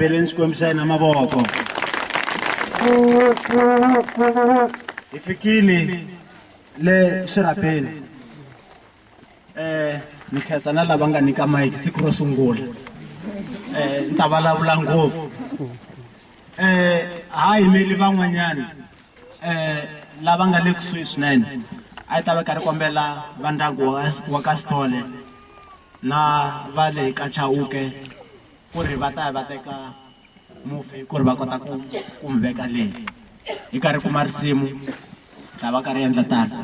Ay belen xikwembu xa maboko ifikini le swirhapeni Eh ni khensa na lava nga nyika mike siku ro sungula. Eh ni ta vulavula ngopfu. Eh ha yimeli van'wanyana eh lava nga le kusuhi swinene. A yi ta va karhi kombela va ndyangu wa ka stole na va le ka Chauke ku ri va ta va teka mufi ku ri va kota ku ku mi veka leyi hi karhi kuma risimu ta va karhi endla tano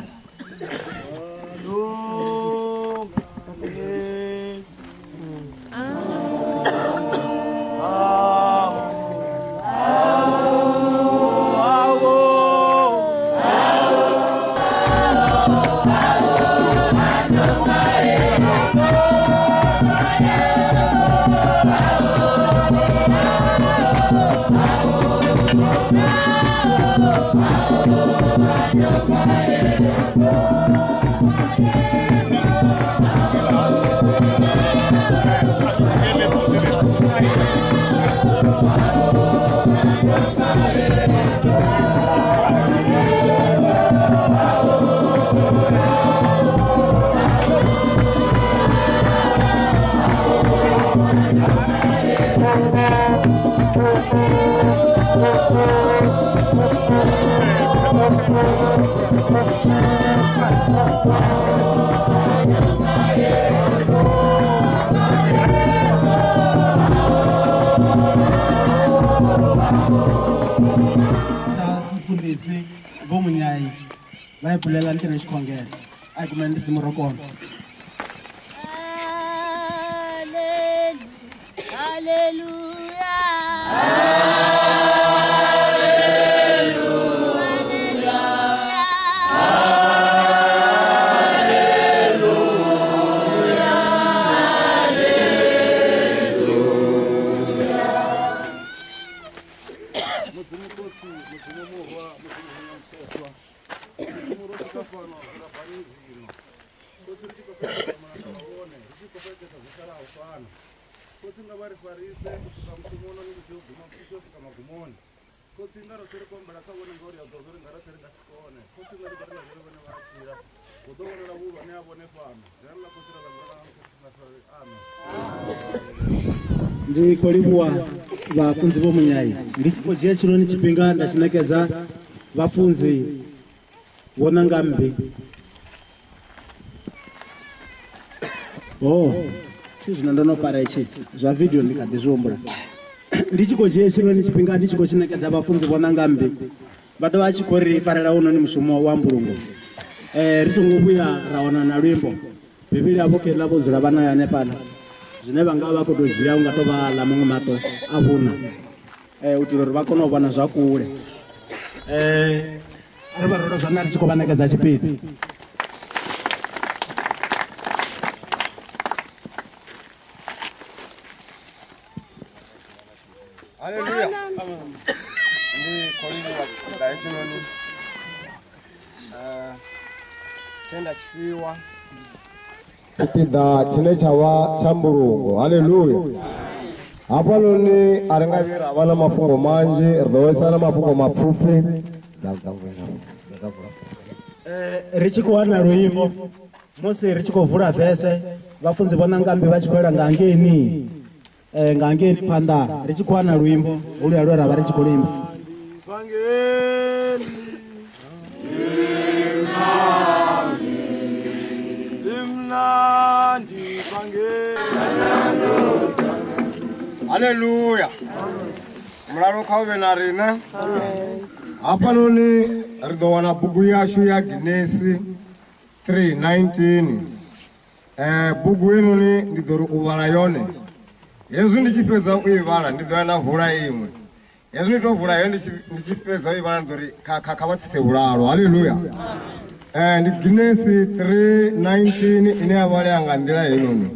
kotsi nga va ri farise kusuka mushumoni ni kuze uguma kuso fika magumoni. Kotsi nga ro swi ri kombela ka vone ngori ya dozo ri nga ra ri nga xi kone kotsi nga ri ka ri nga ri vone va xira u do vonela vulwa ni ya vone fano rani la kotsi ra ra ra na swi amen ndi khou livhuwa vhafunzi vho munyayi ndi tshi khou dzhia tshiloni tshifhinga nda tshi ṋekedza vhafunzi vho nanga mmbi o thi zwino ndo no fara itshi zwa vidio ndi kha ḓi zwi humbula ndi tshi khou dzhia tshiloni tshifhinga ndi tshi khou tshi ṋekedza vhafunzi vho nanga mmbi vha ḓo vha tshi khou ri farela unoni mushumo wa mbulungo um ri songo vhuya ra wana na luimbo. Bivhili avho khe ḽa vho dzula vha nayo hanefhaḽa zwine vha nga vha khou tou dzhia u nga tou vha ḽa maṅwe mato a vhuna. Um u itela uri vha kone u vhona zwa kule. Um ri vha rolo zwana ri tshi khou vha ṋekedza tshipiḓi haleluya ndi kholiwa da hechinoni tenda chifhiwa tshipiḓa tshine tsha vha tsha mbulungo. Haleluya. Hafhanoni a ri nga vhi ra vha na mafhungo manzhi ri ḓo vhesa na mafhungo mapfhufhi um ri tshi khou wana luimbo musi ri tshi khou vula vese vhafunzi vho ṋangambi vha tshi khou ela nga ngeni. Um nga ngeni phanḓa ri tshi khou wana luimbo holuya lwe ra vha ri tshi khou limba haleluya mulalo kha u vhe na rine hafhanoni ri ḓo wana bugu yashu ya ginesi 319 um bugu inoni ndi ḓo ri u vhala yone. Hezwi ndi tshi fhedza u i vhala ndi ḓo ya na vula iṅwe. Hezwi ndi to vula yo ndi tshi- fhedza u i vhala ndi ḓo ri kha- vha tsitse vhulalo. Haleluya um ndi ginesi 319 ine ya vhalea nga nḓila heinoni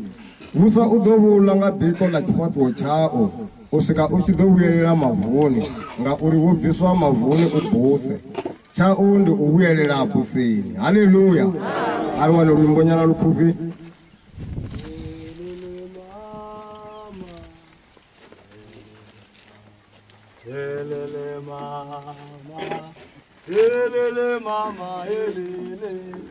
vhuswa u ḓo vhula nga biko ḽa tshifhaṱuwo tshao u swika u tshi ḓo vhuyelela mavuni ngauri wo bviswa mavuni u buse. Tshau ndi u vhuyelela buseni. Haleluya. A ri wane luimbo nyana lupfufhi? Helele mama, helele mama, mama,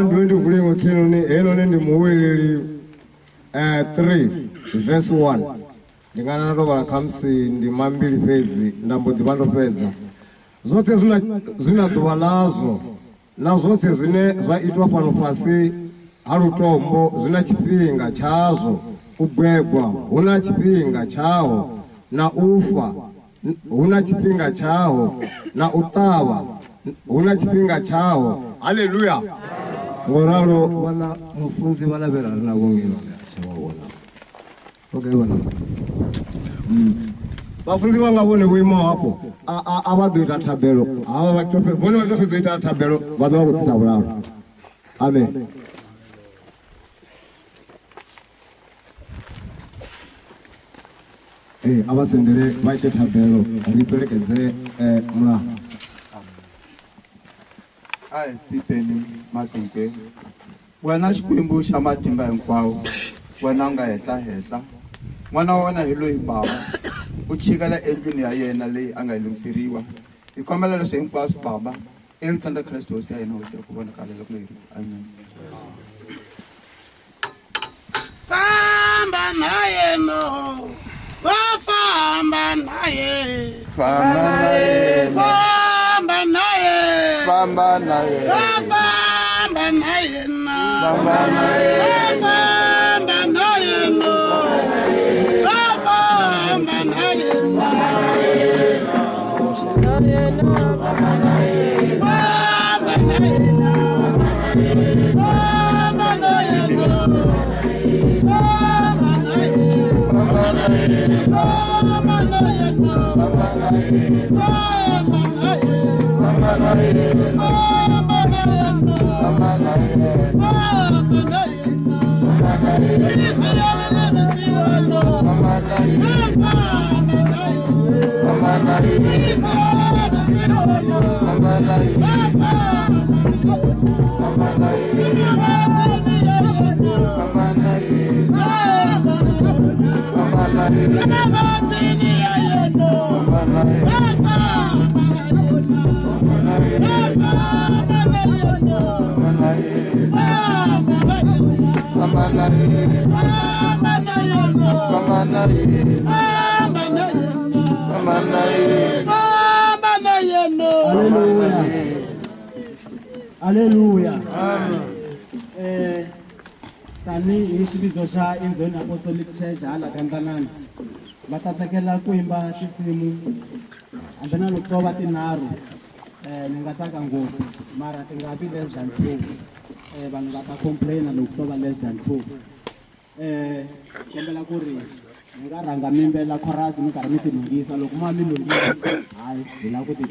Psalm 23 makinoni enoni ndi muwilili uh, 3 verse 1 ndingana natokola khamsi ndi mambiri fezi ndambodzi pano feza zote zinadzuwa lazo na zothe zine zwa itwa pano fasi ha lutombo zina tshifhinga tshazo u gwegwa hu na tshifhinga tshaho. Na ufa hu na tshifhinga tshaho. Na u ṱavha hu na tshifhinga tshaho. Haleluya! wararo. Wala mfunzi wala berarna wongi wala. Shawa wala. Okay wala. Hmm. Bafunzi wanga wone bwimo hapo abaduita tabelo aba bachope bone batofizoita tabelo badoba kutisa buraro amen. Abasendere baite tabelo Eh, eh mulaha tsiteni matuke wena xikwembu xa matimba hinkwawo wena nga henhla n'wana wa wena hi loyi bava u chikela endlwini ya yena leyi a nga yi lunghiseriwa. Hi kombela leswi hinkwaswo baba evitani ra kreste hosi ya hina hosi ya ku vonakala loko yi amen. Famba naye wafamba naye famba bamba naye bamba naye bamba naye bamba Amanda, Amanda, Amanda, Hallelujah. Hallelujah. Amen. Tanihi xiviko xa Indian Apostolic Church hala Kantanani. Va ta tsakela ku yimba tinsimu hambi na loko to va tinharhu eh ni nga tsaka ngopfu mara ti nga vi less than two. Eh vanhu va ta complain loko to va less than two. Eh kombela ku ri mi nga rhanga mi yimbelela chorus mi karhi mi ti lunghisa loko ma mi lunghisa hayi hi lava ku ti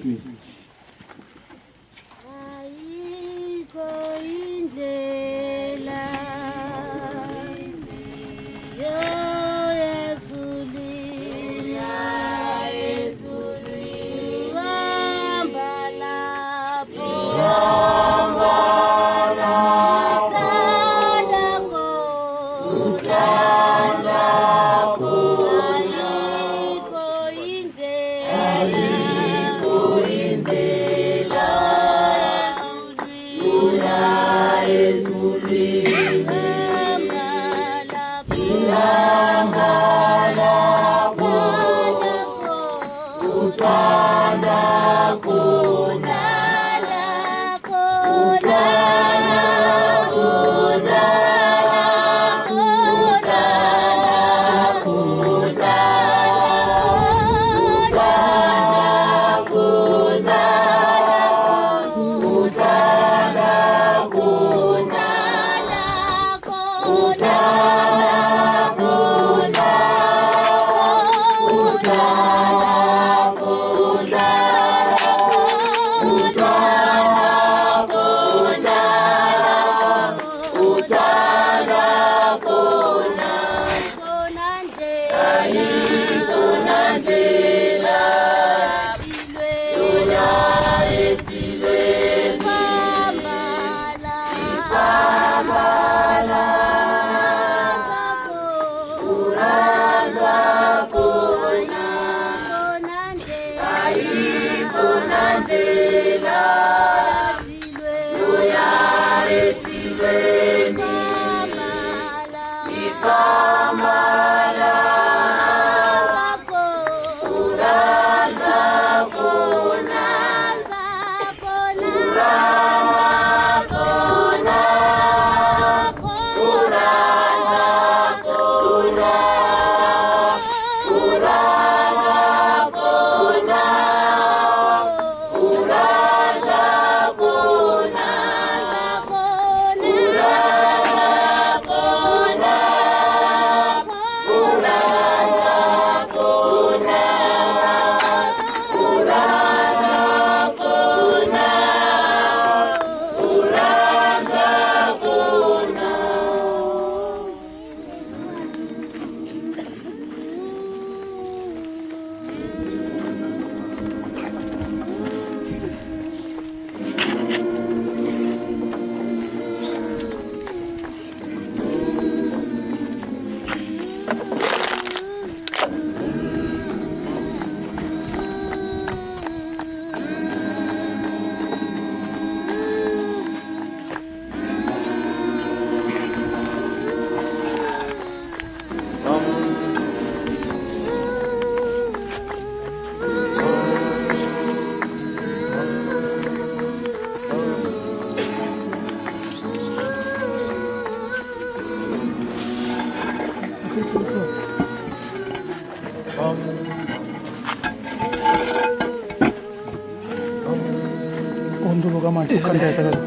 考え方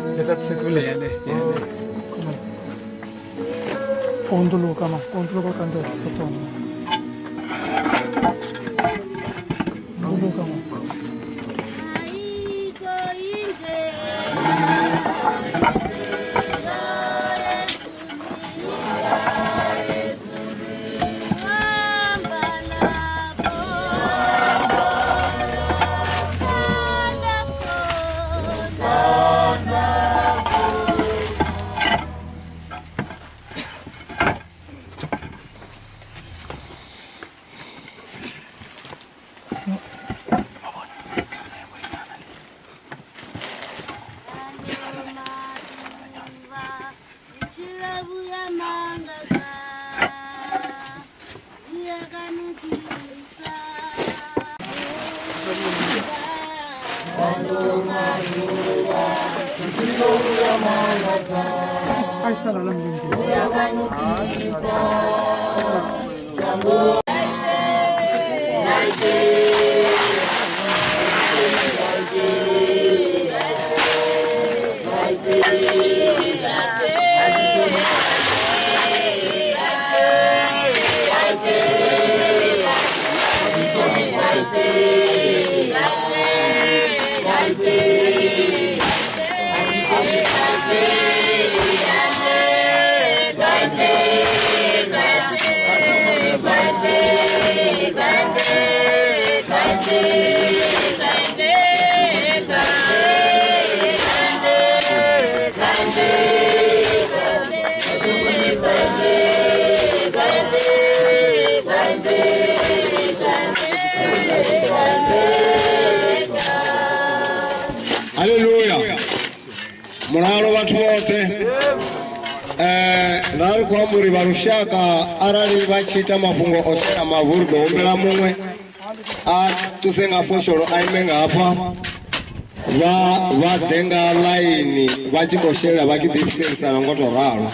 Kaisara Lambinti. Khou vha arali vha tshi ita mafhungo o shela mavu a tusenga fosholo a ime nga hafha. Vha vha ḓe nga ḽaini vha ralo.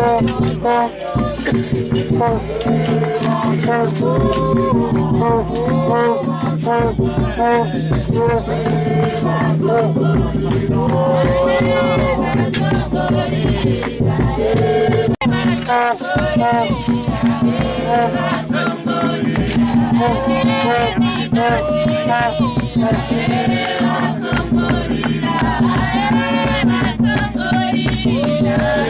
Thank a Santorina, Santorina, Santorina.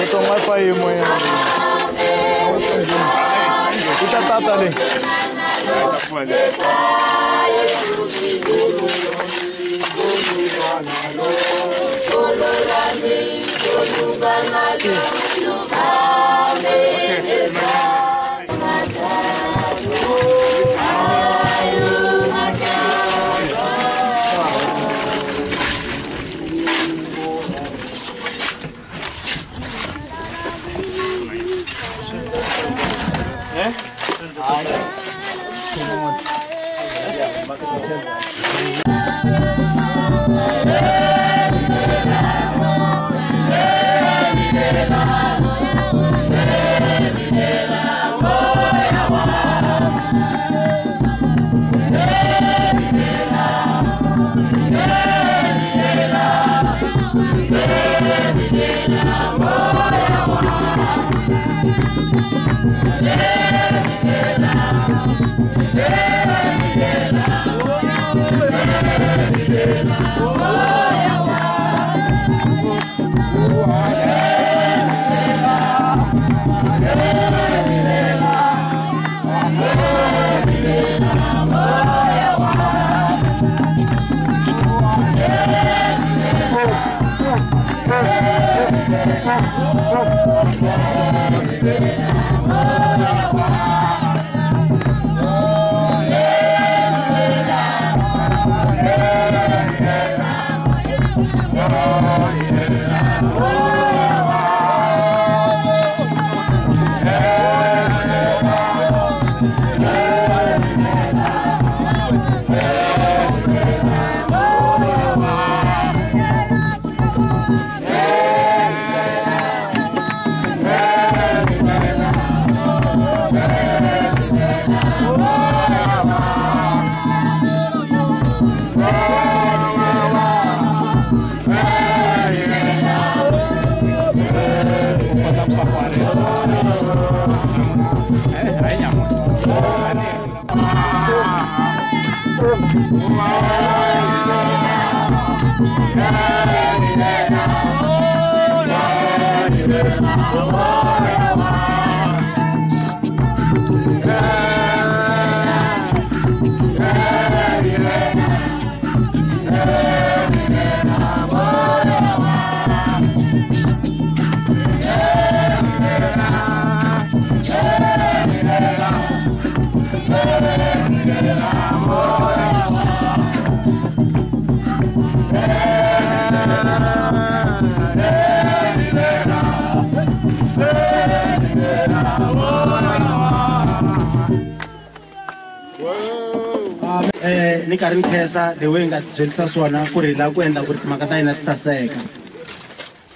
Ito ang wifi mo yun. Ito tatali. Okay. 来来来来。Oh. Uau! Ni karhi ni khensa the way nga byelisa swona ku ri la ku endla ku ri timhaka ta hina ti saseka.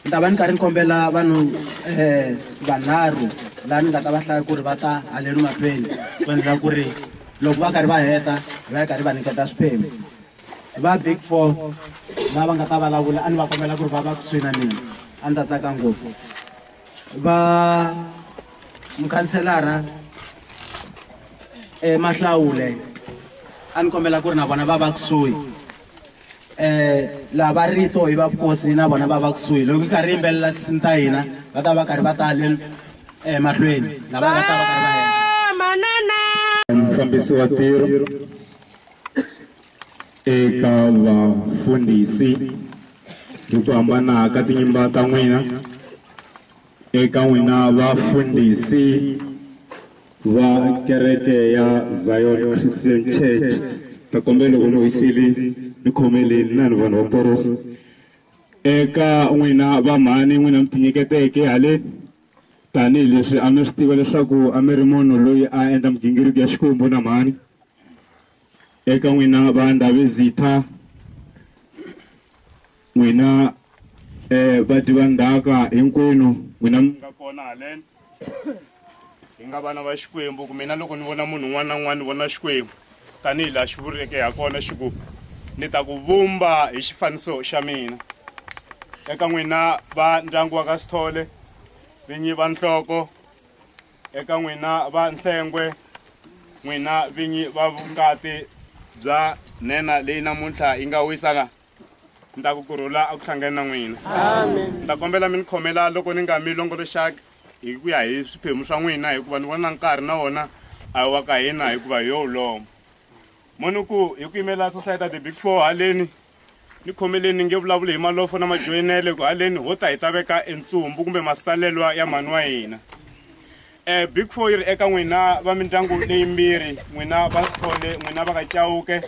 Ni ta va ni karhi ni kombela vanhu um vanharhu laha ni nga ta va hlaya ku ri va ta haleni mahlweni ku endlela ku ri loko va karhi va heta va ya karhi va nyiketa swiphemu. Va big four lava nga ta vulavula a ni va kombela ku ri va va kusuhi na mina a ni ta tsaka ngopfu. Va mukhanselara um mahlawule a ni kombela ku ri na vona va va kusuhi um lava rito hi va vukosi na vona va va kusuhi loko hi karhi hi yimbelela tinsimu ta hina va ta va karhi va tale um mahlweni. Lava va ta va karhi va mufambisi wa ntirho eka vafundhisi hi ku hambana ka tinyimba ta n'wina eka n'wina vafundhisi va kereke ya zion christian church. Ta ku loko ni khomeleni na ni vanhu va porosa eka n'wina va mhani n'wina mi tinyiketeke haleni tanihileswi a mi swi tiva leswaku a mi ri munhu loyi a endla migingiriko ya xikwembu na mhani eka n'wina va ndavezitha n'wina um vadyi va ndhaka hinkwenu n'wina mi nga kona haleni hi nga vana va xikwembu ku mina loko ni vona munhu un'wana na un'wana ni vona xikwembu tanihi laha xi vurileke ha kona xi ku ni ta ku vumba hi xifaniso xa mina. Eka n'wina va ndyangu wa ka sithole vinyi va nhloko eka n'wina va nhlengwe n'wina vinyi va vukati bya nhenha leyi namuntlha yi nga wisaka ni ta ku kurhula a ku hlangani na n'wina. Ni ta kombela mi ni khomela loko ni nga mi longoloxaki hi ku ya hi swiphemu swa n'wina hikuva ni vona nkarhi na wona a wa ka hina hikuva hi yo wuloma moni ku hi ku yimela society the big four haleni ni khomeleni ni nge vulavuli hi malofo na majoyinele ku haleni ho ta hi ta veka entsumbu kumbe masalelwa ya mhani wa hina. Um big four yi ri eka n'wina va mindyangu leyimbirhi n'wina va sithole n'wina va ka cawuke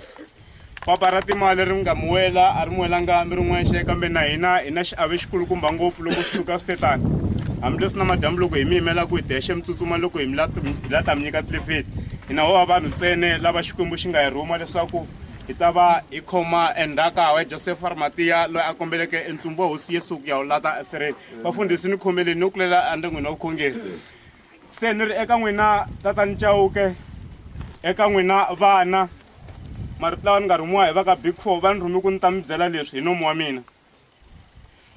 papa ra timali ri nga mi wela a ri mi welanga mi ri n'wexe kambe na hina hi na xiave xikulukumba ngopfu loko swi suka swi tetani hambileswi na madyambu loko hi mi yimela ku hi dexe mi tsutsuma loko hi mi la ta mi nyika tlifiti hi na wova vanhu ntsene lava xikwembu xi nga hi rhuma leswaku hi ta va hi khoma endzhaka wa joseph armatiya loyi a kombeleke entsumbu wa hosi yesu ku ya wu lata esireni vafundhisi ni khomeleni no kulela andle n'wina vukhongeri se ni ri eka n'wina tatani cawuke eka n'wina vana marito lawa ni nga rhumiwa hi va ka big four va ni rhumi ku ni ta mi byela leswi hi nomu wa mina.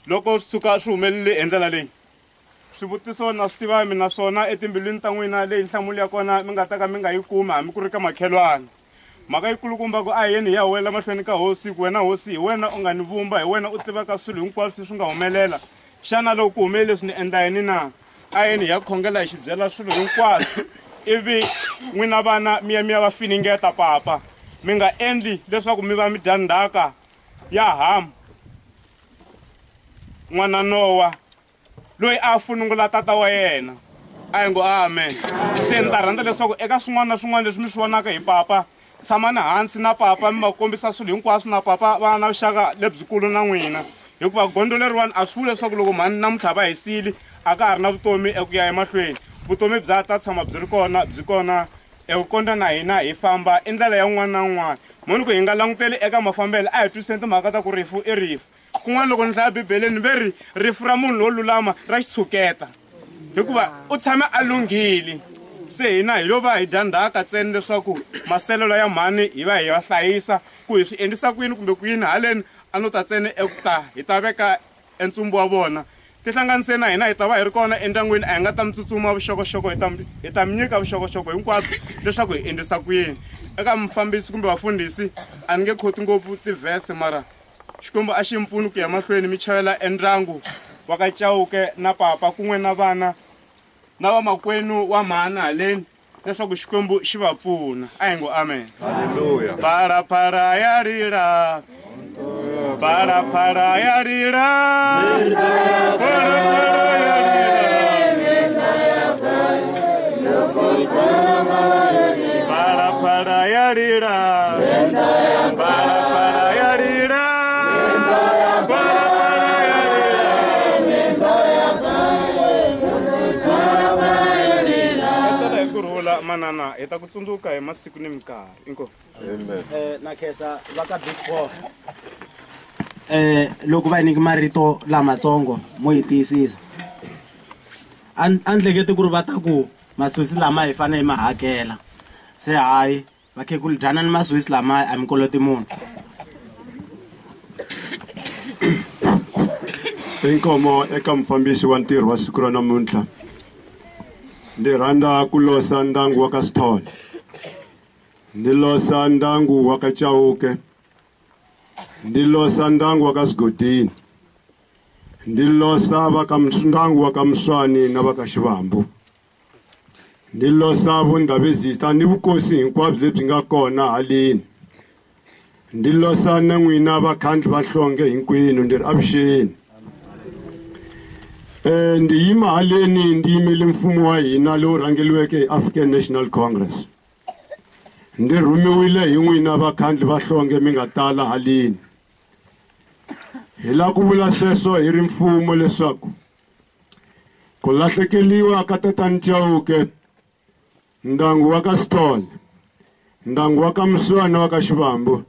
Loko swi suka swi humelele hi ndlela leyi swivutiso na swi tiva mi naswona etimbilwini ta n'wina leyi nhlamulo ya kona mi nga ta ka mi nga yi kuma hambi ku ri ka makhelwana mhaka yikulukumba ku a hi yeni hi ya wela mahlweni ka hosi ku wena hosi hi wena u nga ni vumba hi wena u tivaka swilo hinkwaswo leswi nga humelela. Xana loko ku humeleli leswi ni endla yini na? A yeni hi ya khongela hi xi byela swilo hinkwaswo. Ivi n'wina vana mi ya mi ya va finingeta papa. Mi nga endli leswaku mi va mi dya ndhaka ya hamu. N'wana nowa loyi a funungula tata wa yena. A hi ngo amen. Se ni ta rhandza leswaku eka swin'wana na swin'wana leswi mi swi vonaka hi papa tshamani hansi na papa mi va kombisa swilo hinkwaswo na papa va na vuxaka lebyikulu na n'wina. Hikuva gondo leriwani a swi vuli leswaku loko mhani namuntlha va hisile a ka ha ri na vutomi eku ya emahlweni. Vutomi bya ta tshama byi ri kona byi kona eku kondza na hina hi famba i ndlela ya un'wana na un'wana moni ku hi nga languteli eka mafambelo a hi twiseni timhaka ta ku rifu i rifu kun'wana loko ni hlaya bibeleni ve ri rifu ra munhu lo lulama ra xitshuketa. Hikuva u tshame a lunghile. Se hina hi lo va hi dya ndhaka ntsena leswaku maselelo ya mhani hi va hi va hlayisa. Ku hi swi endlisa kwini kumbe kwini haleni a no ta ntsena eku ta hi ta veka entsumbu wa vona. Tihlanganise na hina hi ta va hi ri kona endyangwini a hi nga ta mi tsutsuma vuxokoxoko hi ta mi nyika vuxokoxoko hinkwabyo leswaku hi endlisa ku yini eka mufambisi kumbe vafundhisi a ni nge khoti ngopfu tivhese mara xikwembu a xi mpfuni ku ya mahlweni mi chavela endyangu wa ka cawuke na papa kun'we na vana na vamakwenu wa mhana haleni leswaku xikwembu xi va pfuna a hi ngo amen Haleluya. ya rila parapara ya rila Parapara ya rila. Parapara ya rila. Manana hi ta ku tsundzuka hi masiku ni minkarhi inkomu. Amen. eh na khensa va ka big four. Eh loko va hi nyiki marito lamatsongo mo hi tiyisisa. A hleketi ku ri va ta ku maswisi lama hi fanele hi ma hakela. Se hayi vakhekuli dyana ni maswisi lama a mi koloti munhu. Inkomo eka mufambisi wa ntirho wa siku ra namuntlha ndzi rhandza ku losa ndyangu wa ka stol ndzi losa ndyangu wa ka chauke. Ndzi losa ndyangu wa ka swigodini ndzi losa va wa ka muswani na va ka xivambu ndzi losa vundavezista ni vukosi hinkwabyo lebyi nga kona haleni ndzi losa na n'wina vakhandli va nhlonge hinkwenu ndzi ri avuxeni Eh ndi yima haleni ndi yimele mfumo wa hina lowu rhangeliweke hi African National Congress. Ndi rhumiwile hi n'wina vakhandli va nhlonge mi nga tala haleni. Hi la ku vula sweswo hi ri mfumo leswaku ku lahlekeliwa ka tatani Chauke ndyangu wa ka Stall ndyangu wa ka Muswana wa ka Xivambu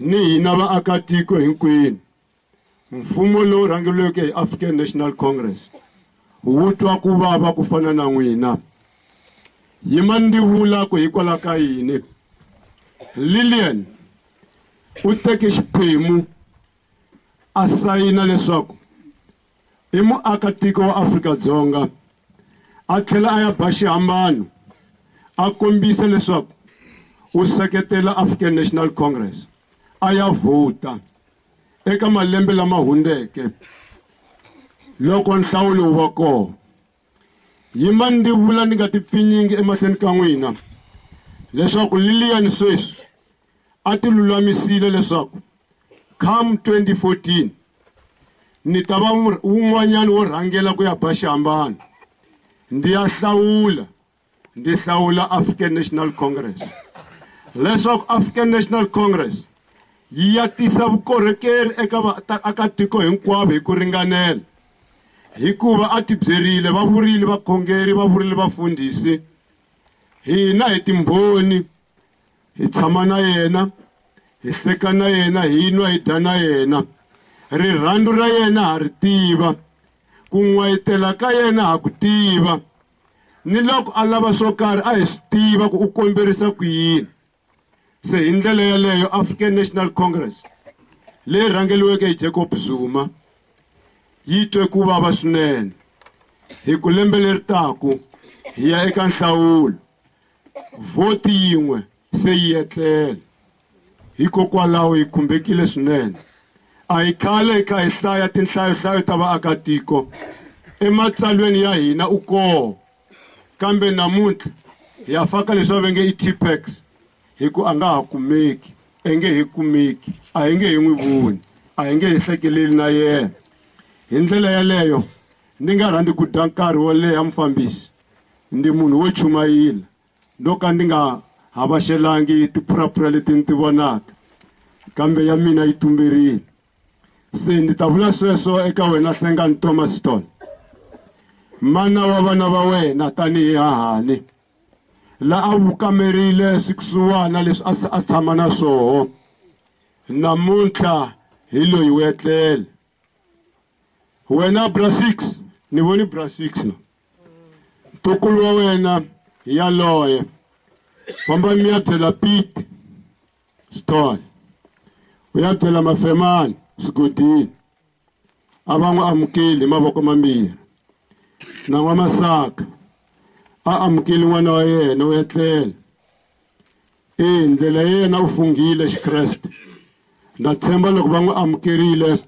ni hina vaakatiko hinkwenu mfumo lowu rhangeliweke hi african national congress wu twa ku vava ku fana na n'wina. Yima ndi vula ku hikwalaho ka yini? Lilian u teke xiphemu a sayina leswaku i muakatiko wa afrika-dzonga a tlhela a ya ba xihambano a kombisa leswaku u seketela african national congress a ya vhota eka malembe lama hundzeke loko nhlawulo wu va kona yima ni vula ni nga tipfinyingi emahlweni ka n'wina leswaku liliyani sweswi a ti lulamisile leswaku come 2014 ni ta va wun'wanyana wo rhangela ku ya ba xihambana ndi ya hlawula ndi hlawula african national congress. Leswaku african national congress ya tisa vukorhokeri eka vaakatiko hinkwavo hi ku ringanela. Hikuva a tibyerile va vurile vakhongeri va vurile vafundhisi. Hina hi timbhoni hi tshama na yena hi hleka na yena hi nwa hi dya na yena. Rirhandzu ra yena ha ri tiva ku n'wayitela ka yena ha ku tiva. Ni loko a lava swo karhi a hi swi tiva ku u komberisa ku yini. Se hi ndlela yaleyo african national congress. Leyi rhangeliweke hi jacob zuma. Yi twe ku vava swinene hi ku lembe leri taku hi ya eka nhlawulo. Vhoti yin'we se yi etlela. Hikokwalaho hi khumbekile swinene. A hi khale hi kha hi hlaya tinhlayohlayo ta vaakatiko. Ematsalweni ya hina u koho. Kambe namuntlha hi ya faka leswi va nge i tpex hi ku a nga ha kumeki e nge hi kumeki a hi nge hi n'wi voni a hi nge hi hlekeleli na yena. Hi ndlela yaleyo ni nga rhandzi ku dya nkarhi wo leha mufambisi. Ndi munhu wo chumayila ndo ka ndi nga havaxelangi tiphuraphura leti ni ti vonaka kambe ya mina yi tumberile. Se ndi ta vula sweswo eka wena hlengani thomas ton mana wa vana va wena tanihi hahani la a vukamerile swikusuwana leswi a s- a tshama na swoho namuntlha hi loyi wo etlele wena bra six ni voni bra six na? Ntukulu wa wena hi yaloye. Famba mi ya byela pete story u ya byela mafemani swigodini a va n'wi amukeli hi mavoko mambirhi. Na n'wamasaka a amukeli n'wana wa yena u etlela e ndlela ya yena u fungile xikreste. Nda tshemba loko va n'wi amukerile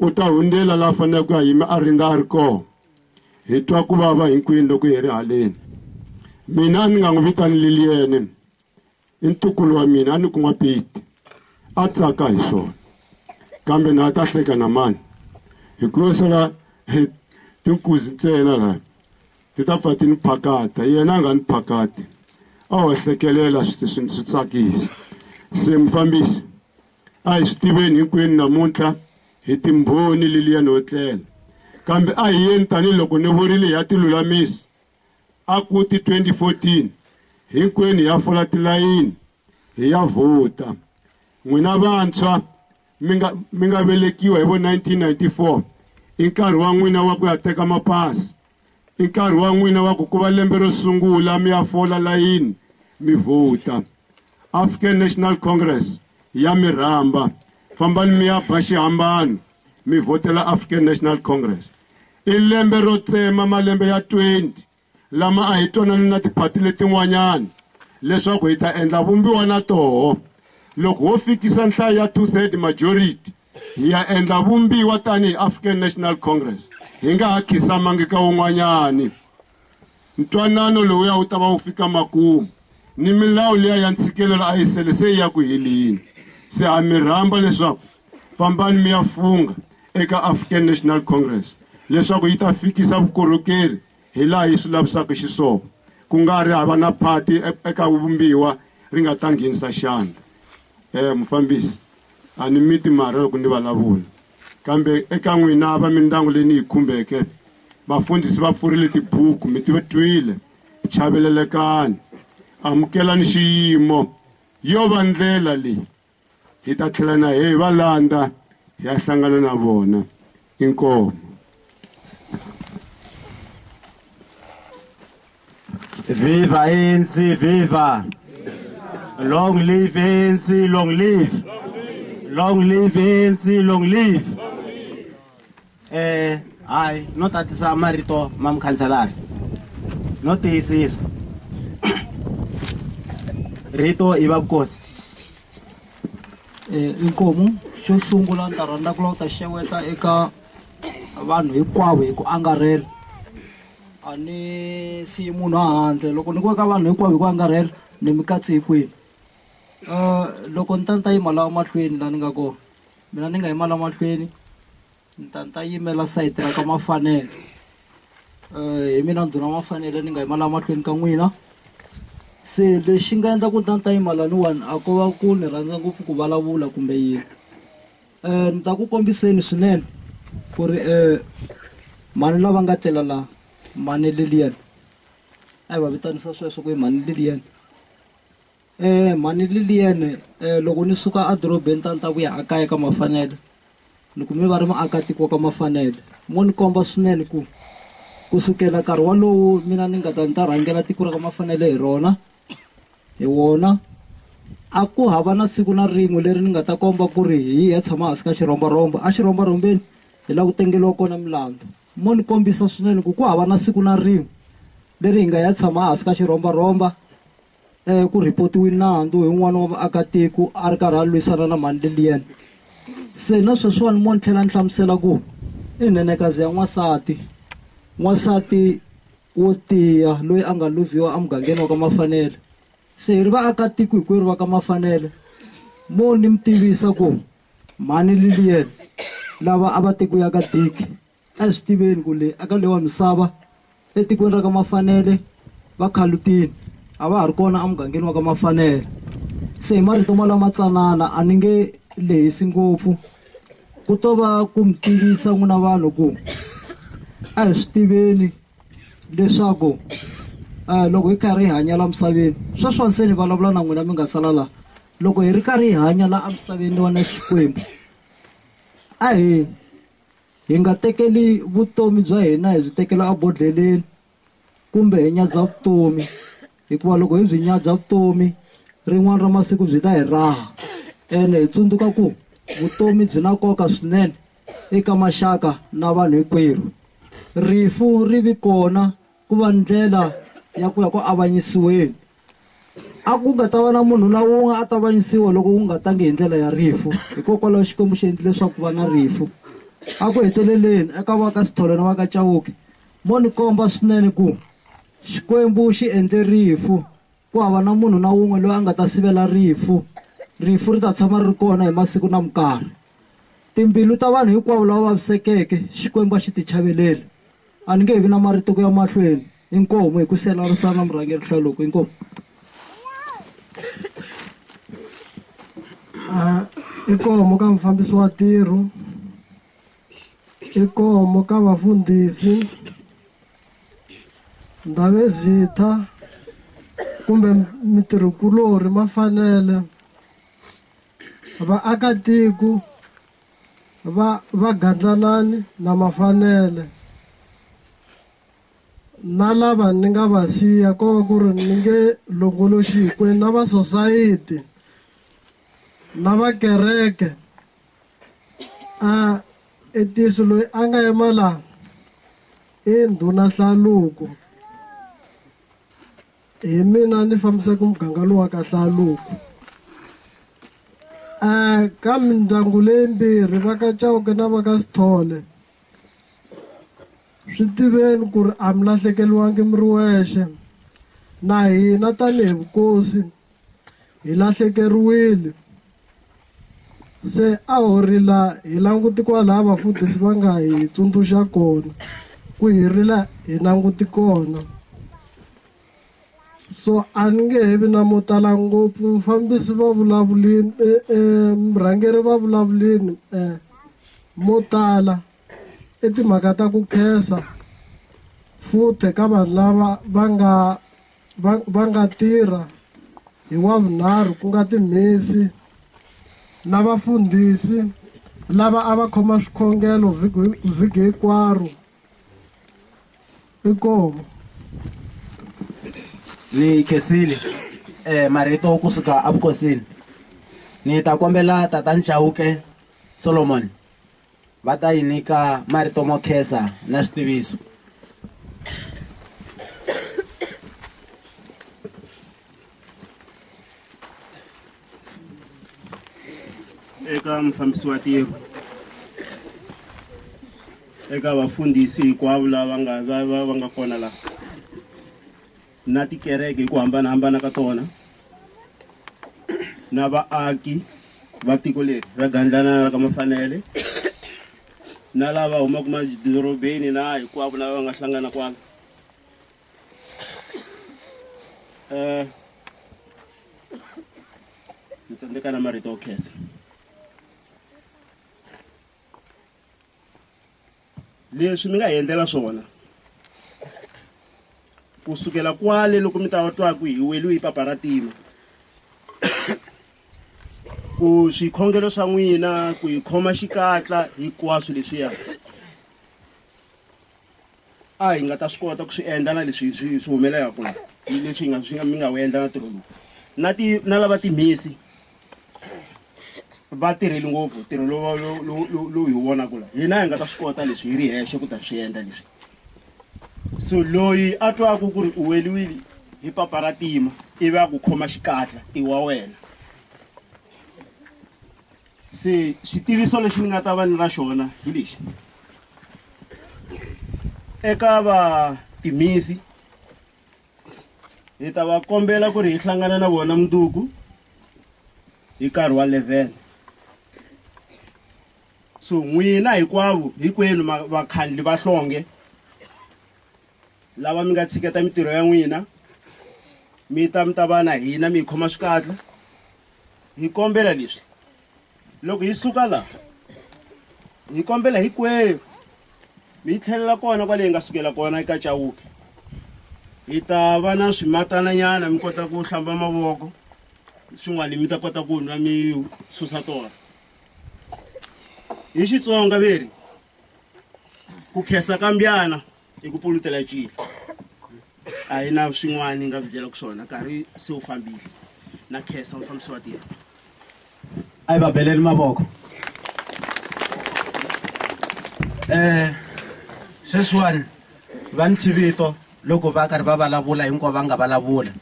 u ta hundzela laha faneleke ku ya yima a rindza a ri kona. Hi twa ku vava hinkwini loko hi ri haleni. Mina a ni nga n'wi vitani liliyene i ntukulu wa mina a ni ku n'wa pete a tsaka hi swona. Kambe na ta hleka na mani? Hikuva sala he, tinkuzi ntsena laha ti ta pfa ti ni phakata yena a nga ni phakati a ho hlekelela swi tsakisa se mufambisi a hi swi tiveni hinkwenu namuntlha hi timbhoni liliyani wo tlela kambe a hi yeni tanihiloko ni vurile hi ya tilulamisi a ku ti 2014 hinkwenu hi ya fola tilayini hi ya vhota n'wina vantshwa mi nga mi nga velekiwa hi vo 1994 i nkarhi wa n'wina wa ku ya teka mapasi i nkarhi wa n'wina wa ku ku va lembe ro sungula mi ya fola layini mi vhota. African national congress ya mi rhamba. Fambani mi ya ba xihambano mi vhotela african national congress. I lembe ro tsema malembe ya 20 lama a hi twanani na tiphati letin'wanyani leswaku hi ta endla vumbiwa na toho. Loko ho fikisa nhlayo ya two-third majority hi ya endla vumbiwa tanihi african national congress. Hi nga ha khisamangi ka wun'wanyani ntwanano lowuya wu ta va wu fika makumu. Ni milawu liya ya ntshikelelo a yi sele se yi ya ku heleni. Se ha mi rhamba leswaku fambani mi ya funga eka african national congress. Leswaku yi ta fikisa vukorhokeri hi laha yi swi lavisaka xiswona ku nga ri hava na phati e- eka vumbiwa ri nga ta nghenisa xandla. Um mufambisi. A ni miti mara loko ni vulavula kambe eka n'wina va mindyangu leyi ni yi khumbeke vafundhisi va pfurile tibuku mi ti twile chavelelekani amukelani xiyimo yo va ndlela leyi hi ta tlhela na hi va landza hi ya hlangana na vona inkomo Viva ANC, viva. Long live ANC, long live. Long live ANC, long live. Eh, hayi, no tatisa marito mamkhanselari. No tiyisisa. Rito i va vukosi. eh inkomu xo sungula ni ta rhandza ku lava ta xeweta eka vanhu hinkwavo hi ku angarhela a ni siyi munhu a handle loko ni ku eka vanhu hinkwavo hi ku angarhela ni mi katsi hikwini um loko ni ta ni ta yima lawa mahlweni laha ni nga kona mina ni nga yima laha mahlweni. Ni ta ni ta yimela sayiti ra ka mafanele hi mina ndhuna mafanele ni nga yima laha mahlweni ka n'wina. Se lexi nga endla ku ta ni ta yima laniwani a ko va ku ni rhandza ngopfu ku vulavula kumbe yini? Um ni ta ku kombiseni swinene ku ri um mani lava nga tlela laha mani lilian. A hi va vitanisa sweswo ku i mani lilian um mani lilian um loko ni suka adorobeni ta ni ta vuya a kaya ka mafanele loko mi va ri maakatiko ka mafanele mo ni komba swinene ku kusukela nkarhi walowu mina ni nga ta ni ta rhangela tiko ra ka mafanele hi rona hi wona. A ku hava na siku na rin'we leri ni nga ta komba ku ri hi ya tshama hansi ka xirhombarhomba a xirhombarhombeni hi la ku tengeliwa kona milandzu. Mo ni kombisa swinene ku ku hava na siku na rin'we leri hi nga ya tshama hansi ka xirhombarhomba um ku ripotiwile nandzu hi wun'wana wa vaakatiko a ri karhi a lwisana na mali liyena se na sweswiwani mo ni tlhela ni hlamusela ku i nenekazi ya n'wansati. N'wansati wo tiya loyi a nga luziwa emugangeni wa ka mafanele. Se hi ri vaakatiko hinkwerhu va ka mafanele. Mo ni mi tivisa ku mhani liliyena lava a va tekuyaka diki. A swi tiveni ku leyi aka leyi wa misava etikweni ra ka mafanele va khalutini a va ha ri kona emugangeni wa ka mafanele. Se hi marito ma lama tsanana a ni nge lehisi ngopfu. Ku to va ku mi tivisa n'wina vanhu ku a hi swi tiveni leswaku um loko hi karhi hi hanya la misaveni sweswo se ni vulavula na n'wina mi nga sala laha loko hi ri karhi hi hanya la emisaveni wa na xikwembu a hi hi nga tekeli vutomi bya hina hi byi tekela abodlheleni kumbe hi nyadza vutomi hikuva loko hi byi nyadza vutomi rin'wana ra masiku byi ta hi raha. Ene hi tsundzuka ku vutomi byi na nkoka swinene eka maxaka na vanhu hinkwerhu rifu ri vi kona ku va ndlela ya ku ya ku avanyisiweni. A ku nga ta va na munhu na wun'we a ta avanyisiwa loko ku nga tangi hi ndlela ya rifu. Hikokwalaho xikwembu xi endli leswaku ku va na rifu. A ku heteleleni eka va ka sithole na va ka cawuki mo ni komba swinene ku xikwembu xi endle rifu. Ku hava na munhu na wun'we loyi a nga ta sivela rifu. Rifu ri ta tshama ri ri kona hi masiku na minkarhi timbilu ta vanhu hinkwavo lava vavisekeke xikwembu a xi ti chaveleli. A ni nge vi na marito ya mahlweni. Inkomo hi ku selarisana murhangeri hlaloko inkomo i ikomo ka mufambisi wa ntirho. Ikomo ka vafundhisi ndavezitha kumbe mitirhikulori mafanele vaakatiko va vagandlanani na mafanele na lava ni nga va siya ko va ku ri ni nge longoloxi hinkwenu na va society na vakereke a etiso loyi a nga yima laha i ndhuna hlaluko. Hi mina ni fambisaka muganga lowu wa ka hlaluko a ka mindyangu leyimbirhi va ka cawuke na va ka sithole swi tiveni ku ri a mi lahlekeliwangi mi ri wexe. Na hina tanihi vukosi hi lahlekeriwile. Se a horila hi languti kwalaha vafundhisi va nga hi tsundzuxa kona ku hi rila hi languti kona. So a ni nge he vi na mo tala ngopfu mufambisi va vulavulini murhangeri va vulavulini um mo tala i timhaka ta ku khensa futhe ka vanhu lava va nga va nga tirha hi wa vunharhu ku nga timhisi na vafundhisi lava a va khoma swikhongelo vhiki hinkwaro inkomo ni khesile eh marito kusuka abukosini ni ta kombela tata chauke solomon va ta yi nyika marito mo khensa na switiviso eka mufambisi wa tiko. Eka vafundhisi hinkwavo lava nga va va nga kona laha na tikereke hi ku hambanahambana ka tona na vaaki va tiko leri ra gandlana ra ka mafanele na lava humaka madorobeni na hinkwavo lava va nga hlangana kwala. Um ni tsandzeka na marito yo khensa. Leswi mi nga hi endlela swona kusukela kwale loko mi ta va twaku hi weliwe hi papa ra tima. Ku swikhongelo swa n'wina ku hi khoma xikatla hinkwaswo leswiya. A hi nga ta swi kota ku swi endla na leswi swi swi humelelaku leswi nga swi nga mi nga wu endla na ntirho lowu na ti na lava timhisi va tirheli ngopfu ntirho lowu lowu- hi wu vonaka la hina hi nga ta swi kota leswi hi ri hexe ku ta swi endla leswi so loyi a twaku ku ri u weliwile hi papa ra tima ivi a ku khoma xikatla i wa wena. Se xitiviso lexi ni nga ta va ni na xona hi lexi. Eka va timisi hi ta va kombela ku ri hi hlangana na vona mundzuku hi nkarhi wa 11 so n'wina hinkwavo hinkwenu vakhandli va nhlonge lava mi nga tshiketa mintirho ya n'wina mi ta mi ta va na hina mi hi khoma swikatla hi kombela leswi loko hi suka laha hi kombela hinkwerhu mi tlhelela kona kwale hi nga sukela kona eka cawuke hi ta va na swimatananyana mi kota ku hlamba mavoko swin'wana mi ta kota ku nwa mi susa tona. Hi xitsonga veri ku khensa ka mbyana i ku pulutela cile a hi na swin'wana ni nga mi byelaka swona nkarhi se wu fambile na khensa mufambisi wa tirho a yi va beleni mavoko um sweswiwani va ni tivito loko va karhi va vulavula hinkwavo va nga vulavula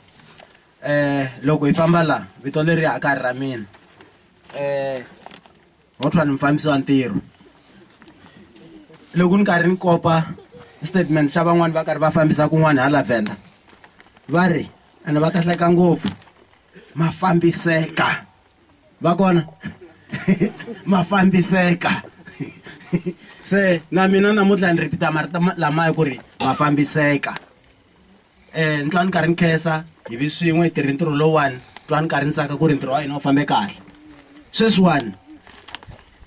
um loko hi famba laha vito leri ya karhi ra mina. Um hotwa ni mufambisi wa ntirho. Loko ni karhi ni kopa statement xa van'wani va karhi va fambisa kun'wana hala venda va ri ene va ta hleka ngopfu. Ma fambiseka va kona? Ma fambiseka se na mina namuntlha ni ripita marito ma- lamaya ku ri ma fambiseka um ni twa ni karhi ni khensa hi vi swin'we hi tirhi ntirho lowuwani. Twa ni karhi ni tsaka ku ri ntirho wa hina wu fambe kahle. Sweswiwani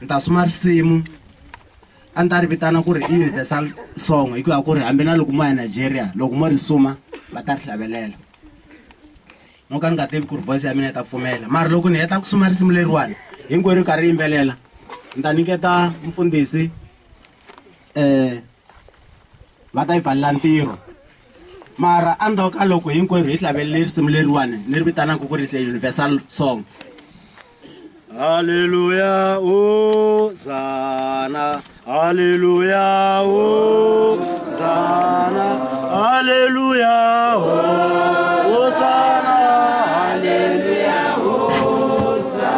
ni ta suma risimu a ni ta ri vitana ku ri i universal song hikuva ku ri hambi na loko mo ya nigeria loko mo ri suma va ta ri hlavelela. No ka ni nga tivi ku ri voice ya mina yi ta pfumela. Mara loko ni heta ku suma risimu leriwani hinkwerhu hi karhi yimbelela. Ni ta nyiketa mfundhisi um va ta yi pfalela ntirho. Mara a ka loko hinkwerhu hi hlavelele risimu leriwani ni ri vitanaka ku ri se universal song Alléluia, Hosanna, oh, Alléluia, Hosanna, oh, Alléluia, Hosanna,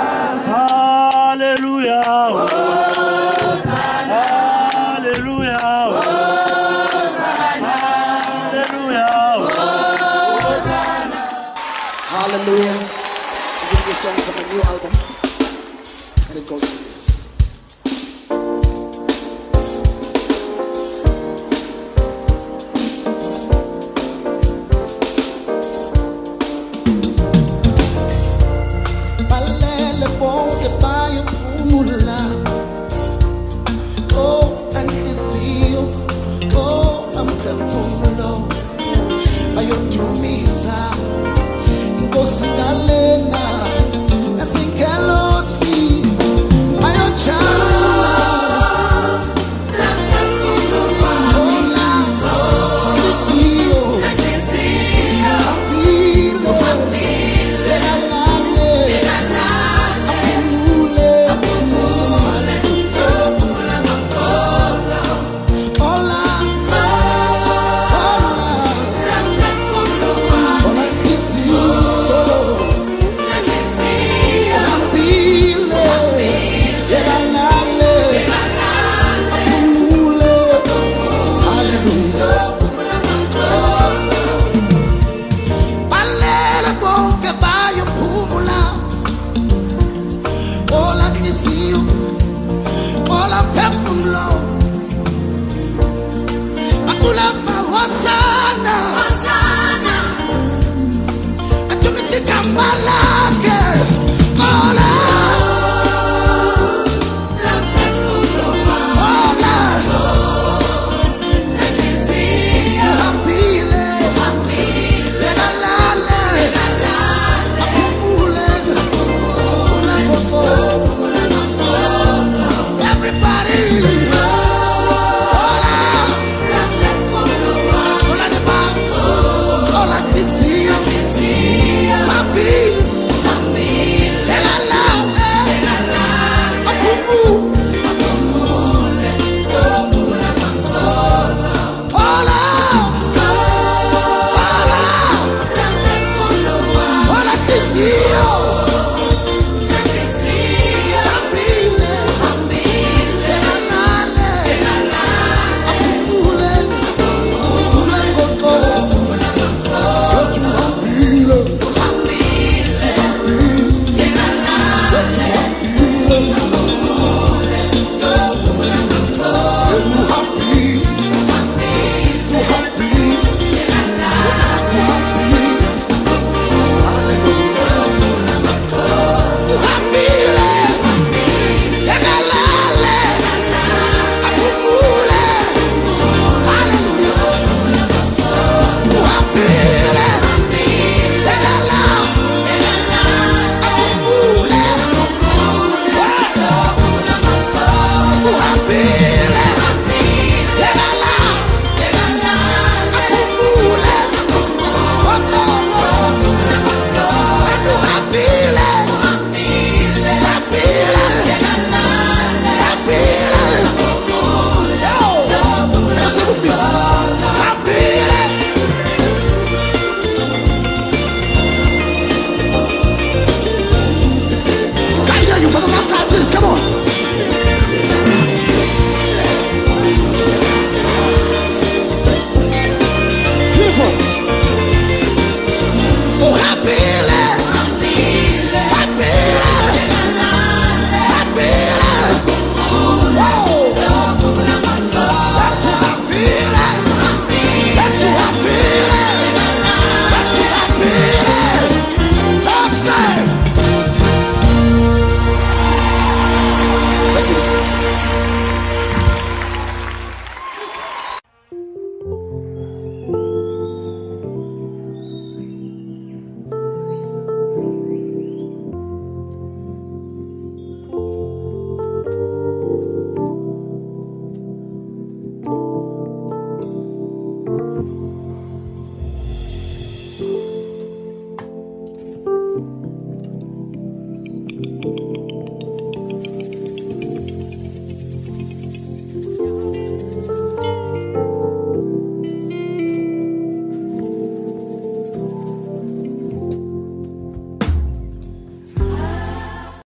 oh, Alléluia, Hosanna, Alléluia, Hosanna, Alléluia, Hosanna. Hallelujah. I'm going to song from a new album, and it goes like.